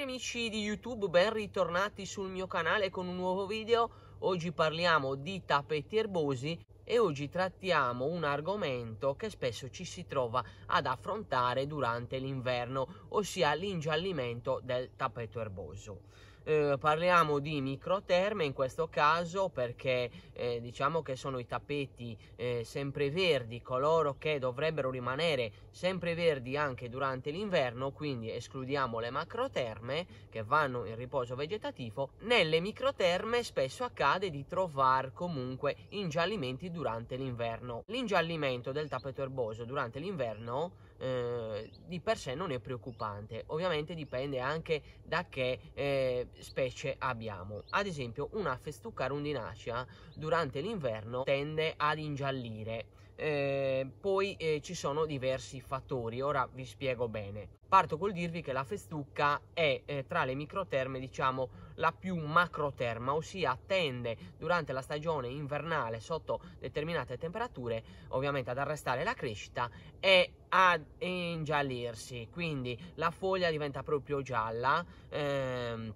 amici di YouTube, ben ritornati sul mio canale con un nuovo video. Oggi parliamo di tappeti erbosi e oggi trattiamo un argomento che spesso ci si trova ad affrontare durante l'inverno, ossia l'ingiallimento del tappeto erboso. Eh, parliamo di microterme in questo caso perché eh, diciamo che sono i tappeti eh, sempreverdi, coloro che dovrebbero rimanere sempreverdi anche durante l'inverno, quindi escludiamo le macroterme che vanno in riposo vegetativo. Nelle microterme spesso accade di trovare comunque ingiallimenti durante l'inverno. L'ingiallimento del tappeto erboso durante l'inverno eh, di per sé non è preoccupante, ovviamente dipende anche da che eh, specie abbiamo. Ad esempio una festuca rondinacea durante l'inverno tende ad ingiallire. Eh, poi eh, ci sono diversi fattori, ora vi spiego bene. Parto col dirvi che la festucca è eh, tra le microterme, diciamo, la più macroterma, ossia tende durante la stagione invernale sotto determinate temperature, ovviamente ad arrestare la crescita e ad ingiallirsi, quindi la foglia diventa proprio gialla. Ehm,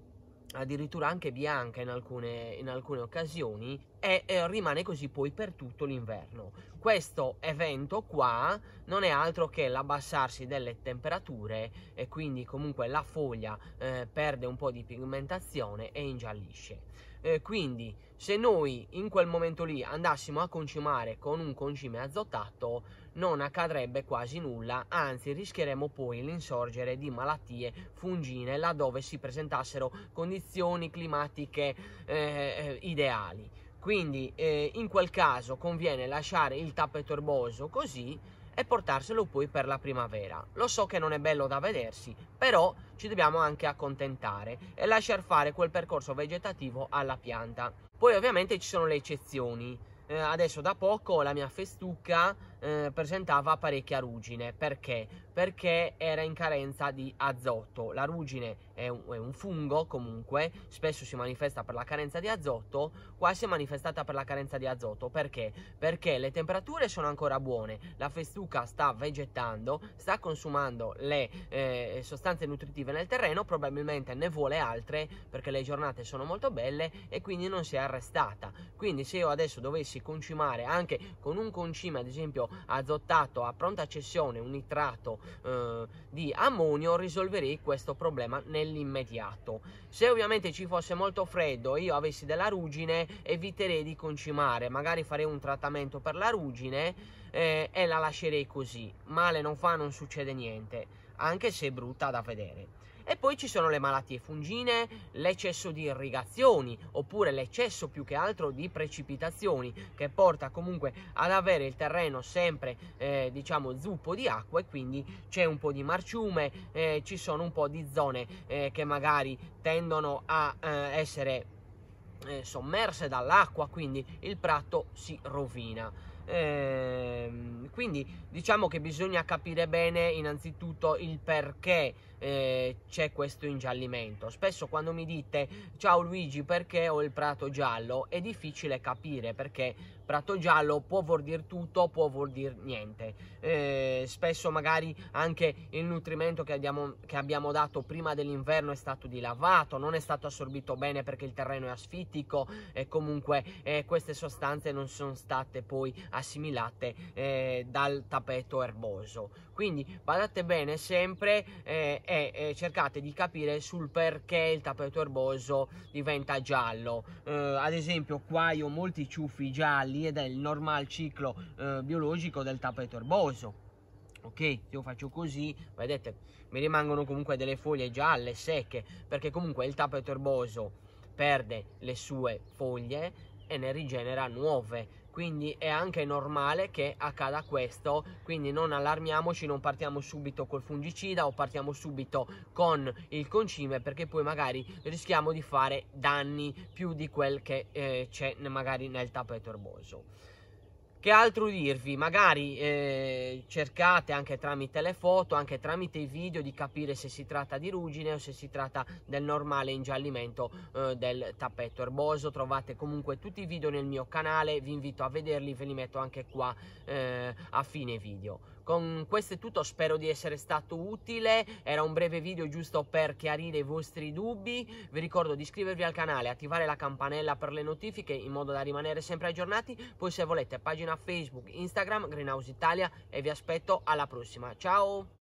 addirittura anche bianca in alcune, in alcune occasioni e eh, rimane così poi per tutto l'inverno. Questo evento qua non è altro che l'abbassarsi delle temperature e quindi comunque la foglia eh, perde un po' di pigmentazione e ingiallisce. Eh, quindi se noi in quel momento lì andassimo a concimare con un concime azotato non accadrebbe quasi nulla, anzi rischieremo poi l'insorgere di malattie fungine laddove si presentassero condizioni climatiche eh ideali. Quindi eh, in quel caso conviene lasciare il tappeto erboso così e portarselo poi per la primavera. Lo so che non è bello da vedersi, però ci dobbiamo anche accontentare e lasciar fare quel percorso vegetativo alla pianta. Poi ovviamente ci sono le eccezioni eh, adesso da poco la mia festucca eh, presentava parecchia ruggine perché? Perché era in carenza di azoto. La ruggine è un, è un, fungo comunque, spesso si manifesta per la carenza di azoto, qua si è manifestata per la carenza di azoto perché? Perché le temperature sono ancora buone, la festuca sta vegetando, sta consumando le eh, sostanze nutritive nel terreno, probabilmente ne vuole altre perché le giornate sono molto belle e quindi non si è arrestata. Quindi se io adesso dovessi concimare anche con un concime ad esempio azotato a pronta cessione, un nitrato eh, di ammonio, risolverei questo problema nell'immediato. Se ovviamente ci fosse molto freddo e io avessi della ruggine, eviterei di concimare, magari farei un trattamento per la ruggine eh, e la lascerei così. Male non fa, non succede niente, anche se è brutta da vedere. E poi ci sono le malattie fungine, l'eccesso di irrigazioni oppure l'eccesso più che altro di precipitazioni che porta comunque ad avere il terreno sempre eh, diciamo zuppo di acqua e quindi c'è un po' di marciume, eh, ci sono un po' di zone eh, che magari tendono a eh, essere eh, sommerse dall'acqua, quindi il prato si rovina. Ehm, quindi diciamo che bisogna capire bene innanzitutto il perché eh, c'è questo ingiallimento. Spesso quando mi dite ciao Luigi perché ho il prato giallo è difficile capire perché prato giallo può vuol dire tutto, può vuol dire niente. Eh, spesso magari anche il nutrimento che abbiamo, che abbiamo dato prima dell'inverno è stato dilavato, non è stato assorbito bene perché il terreno è asfittico e comunque eh, queste sostanze non sono state poi assimilate eh, dal tappeto erboso. Quindi badate bene sempre eh, e cercate di capire sul perché il tappeto erboso diventa giallo. Eh, ad esempio qua io ho molti ciuffi gialli ed è il normal ciclo eh, biologico del tappeto erboso. Ok, io faccio così, vedete, mi rimangono comunque delle foglie gialle, secche, perché comunque il tappeto erboso perde le sue foglie e ne rigenera nuove quindi è anche normale che accada questo. Quindi non allarmiamoci non partiamo subito col fungicida o partiamo subito con il concime perché poi magari rischiamo di fare danni più di quel che eh, c'è magari nel tappeto erboso che altro dirvi? Magari eh, cercate anche tramite le foto, anche tramite i video di capire se si tratta di ruggine o se si tratta del normale ingiallimento eh, del tappeto erboso. Trovate comunque tutti i video nel mio canale, vi invito a vederli, ve li metto anche qua eh, a fine video. Con questo è tutto, spero di essere stato utile, era un breve video giusto per chiarire i vostri dubbi, vi ricordo di iscrivervi al canale, attivare la campanella per le notifiche in modo da rimanere sempre aggiornati, poi se volete pagina Facebook, Instagram, Greenhouse Italia e vi aspetto alla prossima, ciao!